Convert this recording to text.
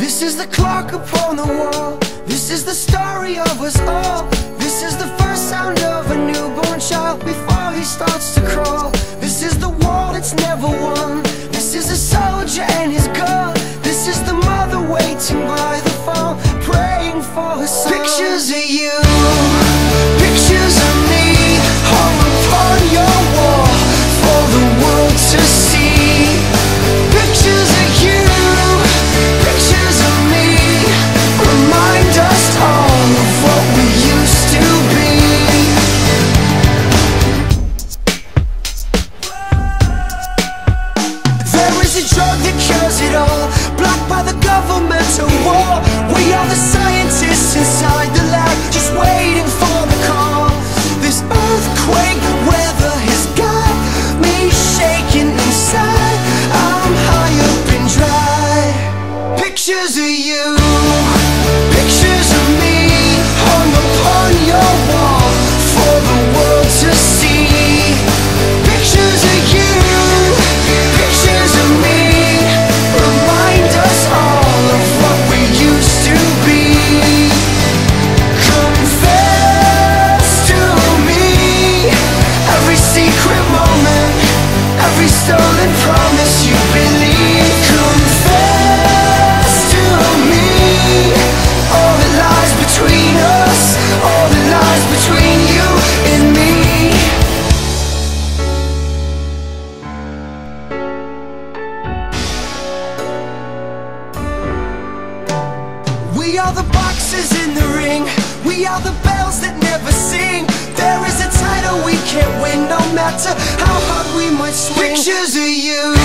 This is the clock upon the wall. This is the story of us all. This is the first sound of a newborn child before he starts to crawl. This is the war that's never won. This is a soldier and his gun. This is the mother waiting by the phone, praying for her son. We are the boxes in the ring. We are the bells that never sing. There is a title we can't win, no matter how hard we might swing. Pictures of you.